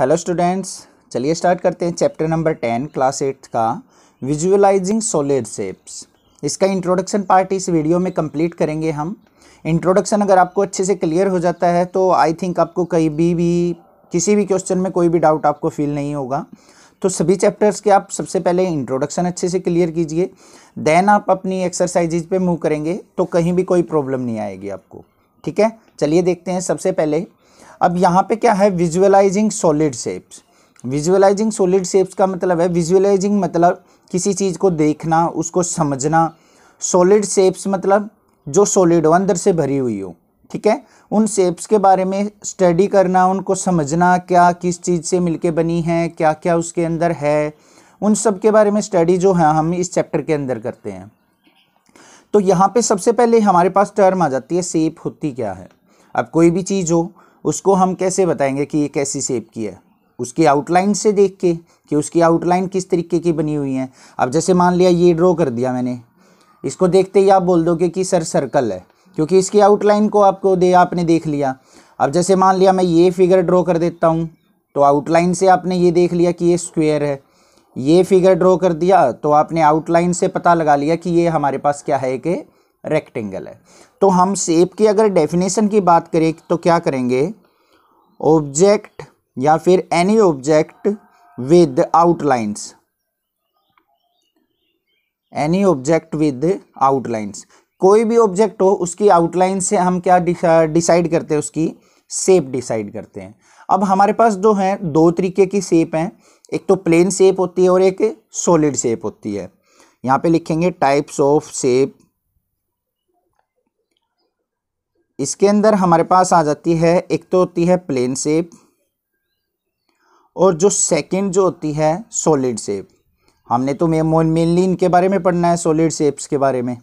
Hello students चलिए start करते हैं chapter number ten class eighth का विजुअलाइजिंग सॉलिड शेप्स इसका इंट्रोडक्शन पार्ट इस वीडियो में कंप्लीट करेंगे हम. इंट्रोडक्शन अगर आपको अच्छे से क्लियर हो जाता है तो आई थिंक आपको कहीं भी भी, किसी भी क्वेश्चन में कोई भी डाउट आपको फील नहीं होगा. तो सभी चैप्टर्स के आप सबसे पहले इंट्रोडक्शन अच्छे से क्लियर कीजिए. देन आप अपनी एक्सरसाइजेज पे मूव करेंगे तो कहीं भी कोई प्रॉब्लम नहीं आएगी आपको. ठीक है? चलिए देखते हैं सबसे पहले। अब यहाँ पे क्या है? Visualizing solid shapes visualizing solid shapes का मतलब है विजुअलाइजिंग मतलब किसी चीज़ को देखना, उसको समझना। सॉलिड शेप्स मतलब जो सॉलिड हो, अंदर से भरी हुई हो, ठीक है? उन शेप्स के बारे में स्टडी करना, उनको समझना, क्या किस चीज़ से मिलके बनी है क्या क्या उसके अंदर है। उन सब के बारे में स्टडी जो है, हम इस चैप्टर के अंदर करते हैं। तो यहाँ पे सबसे पहले हमारे पास टर्म आ जाती है सेप होती क्या है? अब कोई भी चीज़ हो, उसको हम कैसे बताएँगे कि ये कैसी सेप की है? उसकी आउटलाइन से देख के कि उसकी आउटलाइन किस तरीके की बनी हुई है। अब जैसे मान लिया ये ड्रॉ कर दिया मैंने, इसको देखते ही आप बोल दोगे कि सर सर्कल है, क्योंकि इसकी आउटलाइन को आपको दे, आपने देख लिया। अब जैसे मान लिया मैं ये फिगर ड्रॉ कर देता हूँ तो आउटलाइन से आपने ये देख लिया कि ये स्क्वेयर है। ये फिगर ड्रॉ कर दिया तो आपने आउटलाइन से पता लगा लिया कि ये हमारे पास क्या है कि रेक्टेंगल है। तो हम सेप की अगर डेफिनेशन की बात करें तो क्या करेंगे? ऑब्जेक्ट या फिर any object with outlines any object with outlines कोई भी ऑब्जेक्ट हो, उसकी आउटलाइन से हम क्या डिसाइड करते हैं, उसकी सेप डिसाइड करते हैं। अब हमारे पास जो है, दो तरीके की शेप हैं। एक तो प्लेन शेप होती है और एक सॉलिड शेप होती है। यहाँ पे लिखेंगे टाइप्स ऑफ़ शेप इसके अंदर हमारे पास आ जाती है, एक तो होती है प्लेन शेप और जो सेकंड जो होती है सॉलिड सेप हमने तो मेनली इनके बारे में पढ़ना है सॉलिड शेप्स के बारे में।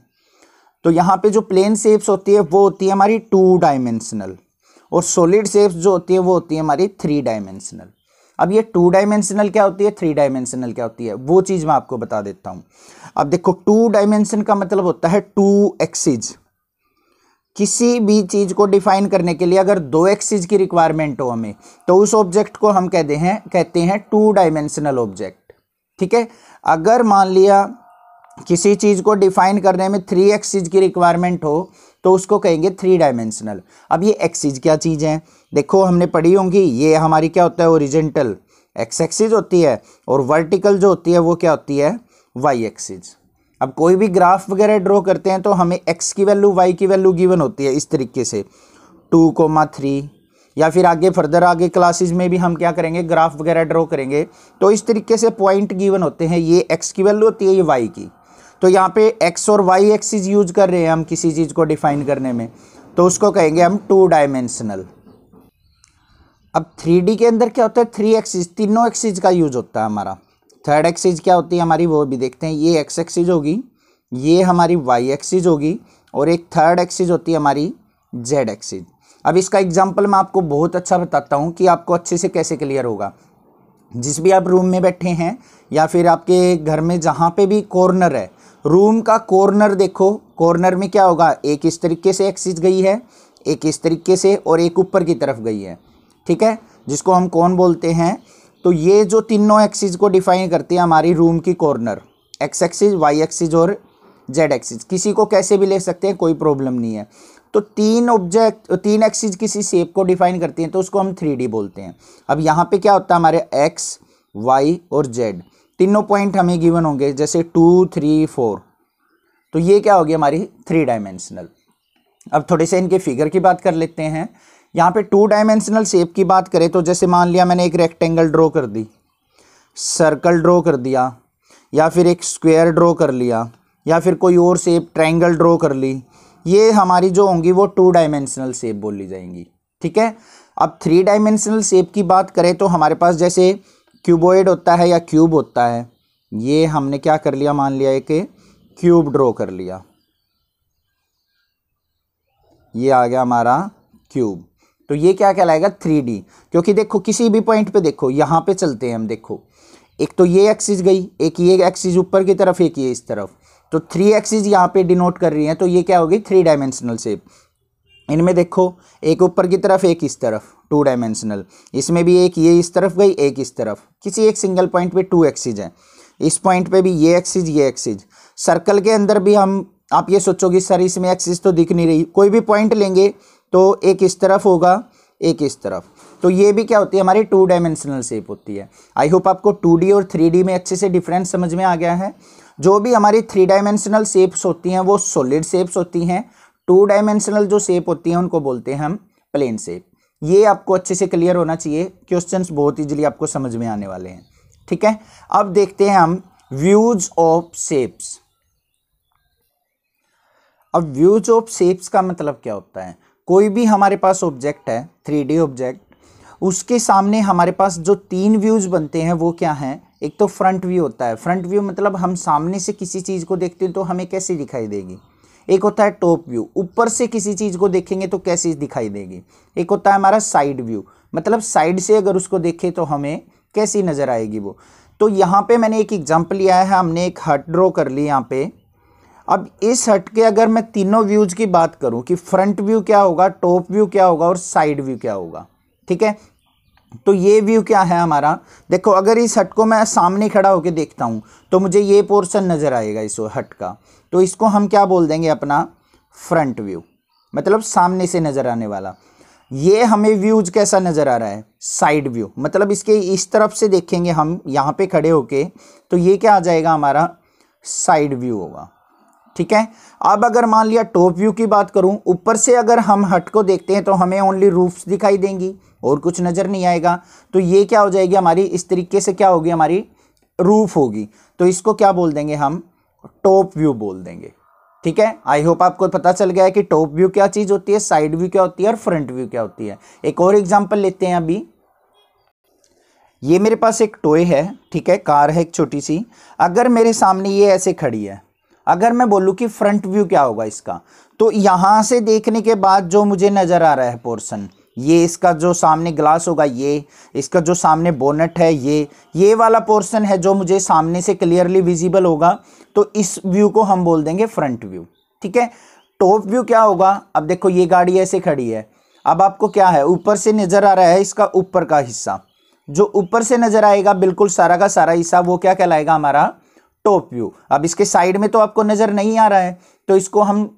तो यहाँ पे जो प्लेन शेप्स होती है, वो होती है हमारी टू डायमेंशनल और सॉलिड शेप्स जो होती है, वो होती है हमारी थ्री डायमेंशनल अब ये टू डायमेंशनल क्या होती है? थ्री डायमेंशनल क्या होती है? वो चीज़ मैं आपको बता देता हूँ। अब देखो टू डायमेंशन का मतलब होता है टू एक्सिज किसी भी चीज़ को डिफाइन करने के लिए अगर दो एक्सिस की रिक्वायरमेंट हो हमें तो उस ऑब्जेक्ट को हम कहते हैं कहते हैं टू डायमेंशनल ऑब्जेक्ट ठीक है? अगर मान लिया किसी चीज़ को डिफाइन करने में थ्री एक्सिस की रिक्वायरमेंट हो तो उसको कहेंगे थ्री डायमेंशनल अब ये एक्सिस क्या चीज़ है? देखो, हमने पढ़ी होंगी, ये हमारी क्या होता है? ओरिजेंटल एक्स एक्सिस होती है और वर्टिकल जो होती है, वो क्या होती है? वाई एक्सिस अब कोई भी ग्राफ वगैरह ड्रॉ करते हैं तो हमें एक्स की वैल्यू वाई की वैल्यू गिवन होती है इस तरीके से। टू कोमा थ्री या फिर आगे फर्दर आगे क्लासेस में भी हम क्या करेंगे? ग्राफ वगैरह ड्रॉ करेंगे। तो इस तरीके से पॉइंट गिवन होते हैं, ये एक्स की वैल्यू होती है, ये वाई की। तो यहाँ पे एक्स और वाई एक्सिस यूज़ कर रहे हैं हम किसी चीज़ को डिफाइन करने में। तो उसको कहेंगे हम टू डायमेंशनल अब थ्री के अंदर क्या होता है? थ्री एक्सिस तीनों एक्सिस का यूज़ होता है हमारा। थर्ड एक्सिज क्या होती है हमारी? वो भी देखते हैं। ये एक्स एक्सिज होगी, ये हमारी वाई एक्सिज होगी और एक थर्ड एक्सिज होती है हमारी जेड एक्सिज अब इसका एग्ज़ाम्पल मैं आपको बहुत अच्छा बताता हूँ कि आपको अच्छे से कैसे क्लियर होगा। जिस भी आप रूम में बैठे हैं या फिर आपके घर में जहाँ पे भी कॉर्नर है रूम का कॉर्नर देखो। कॉर्नर में क्या होगा? एक इस तरीके से एक्सिस गई है, एक इस तरीके से और एक ऊपर की तरफ़ गई है। ठीक है? जिसको हम कौन बोलते हैं? तो ये जो तीनों एक्सिस को डिफाइन करती है हमारी रूम की corner, X axis, Y axis और जेड एक्सिस। किसी को कैसे भी ले सकते हैं, कोई प्रॉब्लम नहीं है। तो तीन ऑब्जेक्ट, तीन एक्सिस किसी शेप को डिफाइन करती हैं तो उसको हम थ्री बोलते हैं। अब यहाँ पे क्या होता है? हमारे एक्स, वाई और जेड। तीनों पॉइंट हमें गिवन होंगे, जैसे टू थ्री फोर तो ये क्या होगी हमारी थ्री डायमेंशनल अब थोड़े से इनके फिगर की बात कर लेते हैं। यहाँ पे टू डायमेंशनल शेप की बात करें तो जैसे मान लिया मैंने एक रेक्टेंगल ड्रॉ कर दी सर्कल ड्रॉ कर दिया, या फिर एक स्क्वायर ड्रॉ कर लिया, या फिर कोई और शेप ट्रायंगल ड्रॉ कर ली, ये हमारी जो होंगी वो टू डायमेंशनल शेप बोली जाएँगी। ठीक है? अब थ्री डायमेंशनल शेप की बात करें तो हमारे पास जैसे क्यूबोइड होता है या क्यूब होता है? ये हमने क्या कर लिया मान लिया एक क्यूब ड्रॉ कर लिया। ये आ गया हमारा क्यूब। तो ये क्या कहलाएगा? Three D. क्योंकि देखो, किसी भी पॉइंट पे देखो, यहाँ पे चलते हैं हम, देखो। एक तो ये एक्सिस गई, एक ये एक्सिस ऊपर की तरफ़, एक ये इस तरफ़। तो थ्री एक्सिस यहाँ पे डिनोट कर रही हैं तो ये क्या होगी थ्री डायमेंशनल शेप। इनमें देखो, एक ऊपर की तरफ़, एक इस तरफ़। टू डायमेंशनल इसमें भी एक ये इस तरफ़ गई, एक इस तरफ़। किसी एक सिंगल पॉइंट पे टू एक्सिज है। इस पॉइंट पे भी ये एक्सिज ये एक्सिज सर्कल के अंदर भी हम, आप ये सोचोगे सर इसमें एक्सिस तो दिख नहीं रही। कोई भी पॉइंट लेंगे तो एक इस तरफ़ होगा, एक इस तरफ़। तो ये भी क्या होती है? हमारी टू डायमेंशनल शेप होती है। आई होप आपको टू और थ्री में अच्छे से डिफरेंस समझ में आ गया है। जो भी हमारी थ्री डायमेंशनल शेप्स होती हैं, वो सॉलिड शेप्स होती हैं। टू डायमेंशनल जो शेप होती हैं, उनको बोलते हैं हम प्लेन शेप ये आपको अच्छे से क्लियर होना चाहिए क्वेश्चंस बहुत इजीली आपको समझ में आने वाले हैं। ठीक है? अब देखते हैं हम व्यूज़ ऑफ़ शेप्स अब व्यूज़ ऑफ़ शेप्स का मतलब क्या होता है? कोई भी हमारे पास ऑब्जेक्ट है थ्री ऑब्जेक्ट उसके सामने हमारे पास जो तीन व्यूज़ बनते हैं, वो क्या हैं? एक तो फ्रंट व्यू होता है। फ्रंट व्यू मतलब हम सामने से किसी चीज़ को देखते हैं तो हमें कैसी दिखाई देगी? एक होता है टॉप व्यू। ऊपर से किसी चीज़ को देखेंगे तो कैसी दिखाई देगी? एक होता है हमारा साइड व्यू। मतलब साइड से अगर उसको देखें तो हमें कैसी नज़र आएगी वो? तो यहाँ पे मैंने एक एग्ज़ाम्पल लिया है, हमने एक हट ड्रॉ कर ली यहाँ पे। अब इस हट के अगर मैं तीनों व्यूज़ की बात करूँ कि फ्रंट व्यू क्या होगा टॉप व्यू क्या होगा और साइड व्यू क्या होगा? ठीक है? तो ये व्यू क्या है हमारा? देखो, अगर इस हट को मैं सामने खड़ा होकर देखता हूँ तो मुझे ये पोर्शन नज़र आएगा इस हट का। तो इसको हम क्या बोल देंगे अपना? फ्रंट व्यू मतलब सामने से नज़र आने वाला। ये हमें व्यूज़ कैसा नज़र आ रहा है? साइड व्यू मतलब इसके इस तरफ़ से देखेंगे हम, यहाँ पे खड़े होके तो ये क्या आ जाएगा हमारा? साइड व्यू होगा। ठीक है? अब अगर मान लिया टॉप व्यू की बात करूँ, ऊपर से अगर हम हट को देखते हैं तो हमें ओनली रूफ्स दिखाई देंगी, और कुछ नज़र नहीं आएगा। तो ये क्या हो जाएगी हमारी, इस तरीके से क्या होगी हमारी? रूफ होगी। तो इसको क्या बोल देंगे हम? टॉप व्यू बोल देंगे। ठीक है? आई होप आपको पता चल गया है कि टॉप व्यू क्या चीज़ होती है, साइड व्यू क्या होती है और फ्रंट व्यू क्या होती है। एक और एग्ज़ाम्पल लेते हैं अभी। ये मेरे पास एक टोय है, ठीक है? कार है एक छोटी सी। अगर मेरे सामने ये ऐसे खड़ी है, अगर मैं बोलूँ कि फ्रंट व्यू क्या होगा इसका तो यहाँ से देखने के बाद जो मुझे नज़र आ रहा है पोर्सन ये इसका जो सामने ग्लास होगा, ये, इसका जो सामने बोनट है, ये ये वाला पोर्शन है जो मुझे सामने से क्लियरली विजिबल होगा। तो इस व्यू को हम बोल देंगे फ्रंट व्यू ठीक है? टॉप व्यू क्या होगा? अब देखो, ये गाड़ी ऐसे खड़ी है। अब आपको क्या है? ऊपर से नज़र आ रहा है इसका ऊपर का हिस्सा। जो ऊपर से नज़र आएगा, बिल्कुल सारा का सारा हिस्सा, वो क्या कहलाएगा? हमारा टॉप व्यू अब इसके साइड में तो आपको नज़र नहीं आ रहा है। तो इसको हम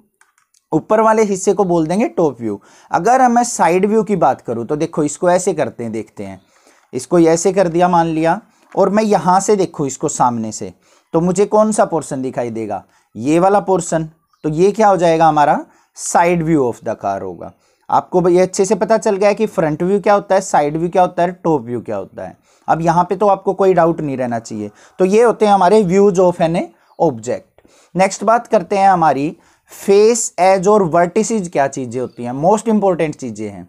ऊपर वाले हिस्से को बोल देंगे टॉप व्यू। अगर मैं साइड व्यू की बात करूँ तो देखो इसको ऐसे करते हैं, देखते हैं। इसको ऐसे कर दिया, मान लिया। और मैं यहाँ से देखूँ इसको सामने से। तो मुझे कौन सा पोर्सन दिखाई देगा? ये वाला पोर्सन तो ये क्या हो जाएगा हमारा? Side view of the car होगा। आपको ये अच्छे से पता चल गया है कि फ्रंट व्यू क्या होता है साइड व्यू क्या होता है टॉप व्यू क्या होता है। अब यहाँ पे तो आपको कोई डाउट नहीं रहना चाहिए। तो ये होते हैं हमारे views of an a object next बात करते हैं हमारी फेस, एज और वर्टिसीज क्या चीज़ें होती हैं? मोस्ट इंपॉर्टेंट चीज़ें हैं।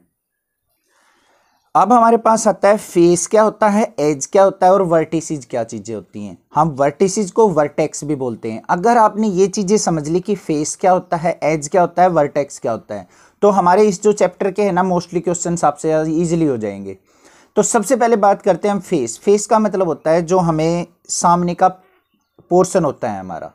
अब हमारे पास आता है फेस क्या होता है, एज क्या होता है और वर्टिसीज क्या चीज़ें होती हैं। हम वर्टिसीज को वर्टेक्स भी बोलते हैं। अगर आपने ये चीज़ें समझ ली कि फेस क्या होता है, एज क्या होता है, वर्टेक्स क्या होता है तो हमारे इस जो चैप्टर के हैं ना, मोस्टली क्वेश्चन आपसे ईजिली हो जाएँगे। तो सबसे पहले बात करते हैं हम फेस। फेस का मतलब होता है जो हमें सामने का पोर्सन होता है हमारा।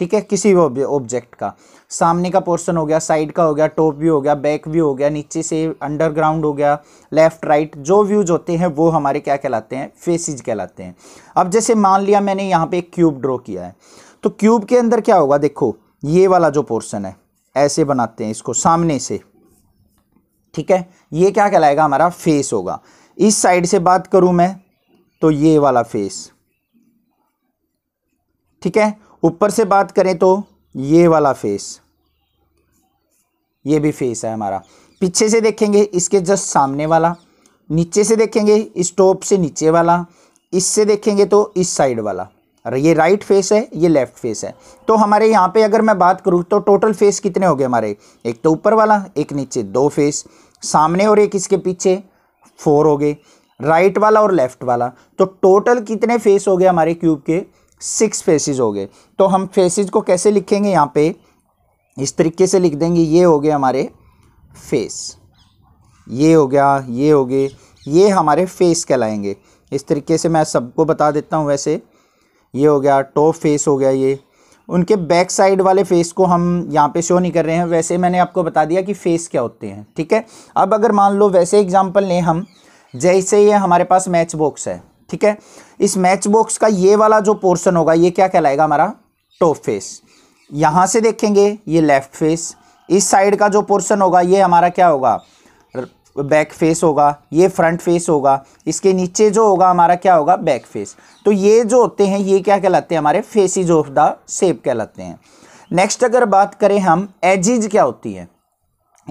ठीक है, किसी भी ऑब्जेक्ट का। सामने का पोर्शन हो गया साइड का हो गया टॉप व्यू हो गया बैक व्यू हो गया, नीचे से अंडरग्राउंड हो गया लेफ़्ट राइट जो व्यूज़ होते हैं, वो हमारे क्या कहलाते हैं? फेसिज कहलाते हैं। अब जैसे मान लिया मैंने यहाँ पे एक क्यूब ड्रॉ किया है तो क्यूब के अंदर क्या होगा? देखो, ये वाला जो पोर्सन है, ऐसे बनाते हैं इसको, सामने से। ठीक है, ये क्या कहलाएगा? हमारा फेस होगा। इस साइड से बात करूँ मैं तो ये वाला फेस ठीक है ऊपर से बात करें तो ये वाला फेस ये भी फेस है हमारा। पीछे से देखेंगे, इसके जस्ट सामने वाला, नीचे से देखेंगे, इस टॉप से नीचे वाला, इससे देखेंगे तो इस साइड वाला। ये राइट फेस है, ये लेफ़्ट फेस है। तो हमारे यहाँ पे अगर मैं बात करूँ तो टोटल फेस कितने हो गए हमारे? एक तो ऊपर वाला, एक नीचे, दो फेस सामने और एक इसके पीछे फोर हो गए। राइट वाला और लेफ़्ट वाला। तो टोटल कितने फेस हो गए हमारे क्यूब के? सिक्स फेसिस हो गए। तो हम फेसिस को कैसे लिखेंगे यहाँ पे? इस तरीके से लिख देंगे, ये हो गए हमारे फेस। ये हो गया, ये हो गए, ये हमारे फेस कहलाएँगे। इस तरीके से मैं सबको बता देता हूँ वैसे। ये हो गया, टॉप फेस हो गया ये। उनके बैक साइड वाले फेस को हम यहाँ पे शो नहीं कर रहे हैं। वैसे मैंने आपको बता दिया कि फेस क्या होते हैं, ठीक है? अब अगर मान लो, वैसे एग्ज़ाम्पल लें हम, जैसे ये हमारे पास मैच बॉक्स है। ठीक है? इस मैच बॉक्स का ये वाला जो पोर्शन होगा, ये क्या कहलाएगा हमारा? टॉप फेस यहाँ से देखेंगे, ये लेफ़्ट फेस इस साइड का जो पोर्शन होगा, ये हमारा क्या होगा? बैक फेस होगा, ये फ्रंट फेस होगा. इसके नीचे जो होगा, हमारा क्या होगा? बैक फेस तो ये जो होते हैं, ये क्या कहलाते हैं हमारे? फेसिज ऑफ़ द शेप कहलाते हैं. नेक्स्ट अगर बात करें हम एजिज क्या होती है?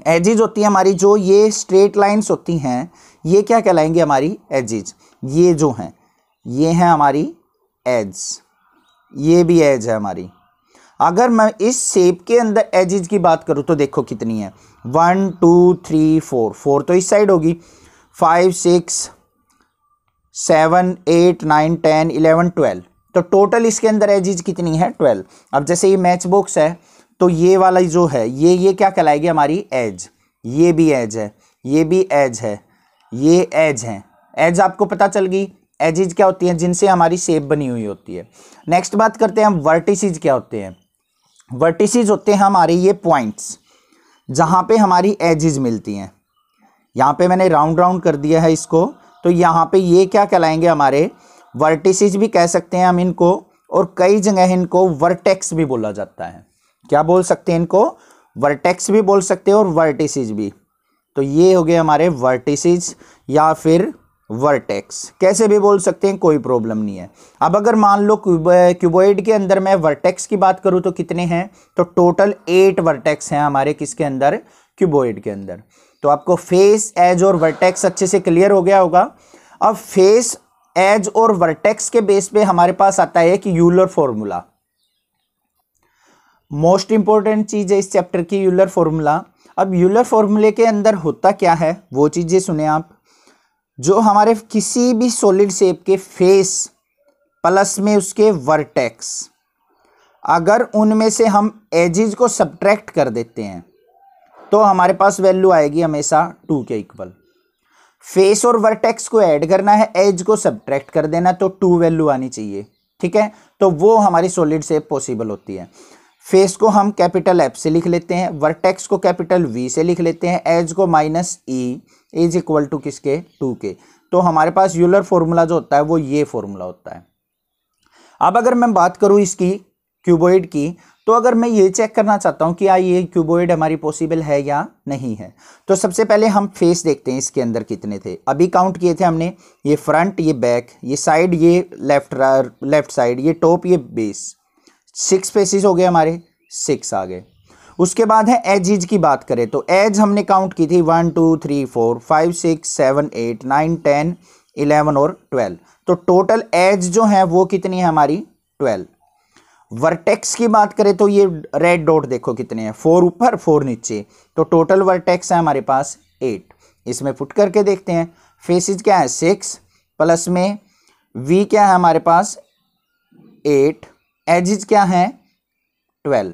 एजिज होती है हमारी जो ये स्ट्रेट लाइंस होती हैं, ये क्या कहलाएँगे हमारी? एजिज ये जो हैं, ये हैं हमारी एज ये भी एज है हमारी। अगर मैं इस शेप के अंदर एजिज की बात करूँ तो देखो कितनी है। One, two, three, four. Four तो इस साइड होगी। Five, six, seven, eight, nine, ten, eleven, twelve. तो टोटल इसके अंदर एजिज कितनी है? ट्वेल्व। अब जैसे ये मैच बॉक्स है तो ये वाला जो है, ये ये क्या कहलाएगी? हमारी एज ये भी एज है। ये भी एज है। ये एज है। एज आपको पता चल गई, एजिज क्या होती हैं जिनसे हमारी शेप बनी हुई होती है। नेक्स्ट बात करते हैं हम वर्टिसीज क्या होते हैं? वर्टिसीज होते हैं हमारे ये पॉइंट्स जहाँ पे हमारी एजिज मिलती हैं। यहाँ पे मैंने राउंड राउंड कर दिया है इसको तो यहाँ पे ये क्या कहलाएँगे हमारे? वर्टिसीज भी कह सकते हैं हम इनको, और कई जगह इनको वर्टेक्स भी बोला जाता है। क्या बोल सकते हैं इनको? वर्टेक्स भी बोल सकते हैं और वर्टिसीज भी। तो ये हो गए हमारे वर्टिसीज या फिर वर्टेक्स। कैसे भी बोल सकते हैं, कोई प्रॉब्लम नहीं है। अब अगर मान लो क्यूबोइड के अंदर मैं वर्टेक्स की बात करूँ तो कितने हैं? तो टोटल एट वर्टेक्स हैं हमारे किसके अंदर? क्यूबोइड के अंदर। तो आपको फेस एज और वर्टेक्स अच्छे से क्लियर हो गया होगा। अब फेस एज और वर्टेक्स के बेस पे हमारे पास आता है कि यूलर फॉर्मूला मोस्ट इंपॉर्टेंट चीज़ है इस चैप्टर की यूलर फॉर्मूला अब यूलर फॉर्मूले के अंदर होता क्या है? वो चीज़ें सुने आप। जो हमारे किसी भी सॉलिड शेप के फेस प्लस में उसके वर्टेक्स अगर उनमें से हम एजिज को सब्ट्रैक्ट कर देते हैं तो हमारे पास वैल्यू आएगी हमेशा टू के इक्वल फेस और वर्टेक्स को ऐड करना है एज को सब्ट्रैक्ट कर देना तो टू वैल्यू आनी चाहिए, ठीक है? तो वो हमारी सॉलिड शेप पॉसिबल होती है। फेस को हम कैपिटल एफ़ से लिख लेते हैं वर्टेक्स को कैपिटल वी से लिख लेते हैं एज को minus E is equal to किसके? टू के। तो हमारे पास यूलर फॉर्मूला जो होता है, वो ये फॉर्मूला होता है। अब अगर मैं बात करूँ इसकी क्यूबोइड की तो अगर मैं ये चेक करना चाहता हूँ कि आ ये क्यूबोइड हमारी पॉसिबल है या नहीं है। तो सबसे पहले हम फेस देखते हैं इसके अंदर कितने थे। अभी काउंट किए थे हमने, ये फ्रंट ये बैक ये साइड ये लेफ़्ट लेफ़्ट साइड ये टॉप ये बेस सिक्स फेसिस हो गए हमारे सिक्स आ गए। उसके बाद है एजिज की बात करें तो एज हमने काउंट की थी one, two, three, four, five, six, seven, eight, nine, ten, eleven और ट्वेल्व। तो टोटल एज जो है वो कितनी है हमारी? ट्वेल्व। वर्टेक्स की बात करें तो ये रेड डॉट देखो कितने हैं। फोर ऊपर, फोर नीचे। तो टोटल वर्टेक्स है हमारे पास एट इसमें पुट करके देखते हैं। फेसिस क्या है? सिक्स प्लस में वी क्या है हमारे पास एट एजिज क्या है? ट्वेल्व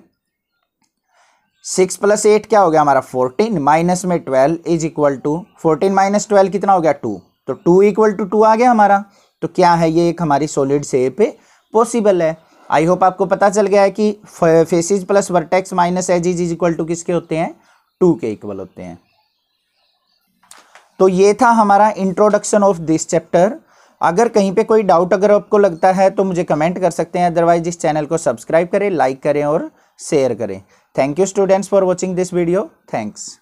सिक्स प्लस एट क्या हो गया हमारा? फोर्टीन माइनस में twelve is equal to, fourteen minus twelve कितना हो गया? टू। तो टू इक्वल टू टू आ गया हमारा। तो क्या है ये एक हमारी सॉलिड शेप पॉसिबल है। आई होप आपको पता चल गया है कि faces plus vertex minus edge is equal to किसके होते हैं? टू के इक्वल होते हैं। तो ये था हमारा इंट्रोडक्शन ऑफ़ दिस चैप्टर अगर कहीं पे कोई डाउट अगर आपको लगता है तो मुझे कमेंट कर सकते हैं। अदरवाइज़ इस चैनल को सब्सक्राइब करें लाइक करें और शेयर करें। Thank you students for watching this video. Thanks.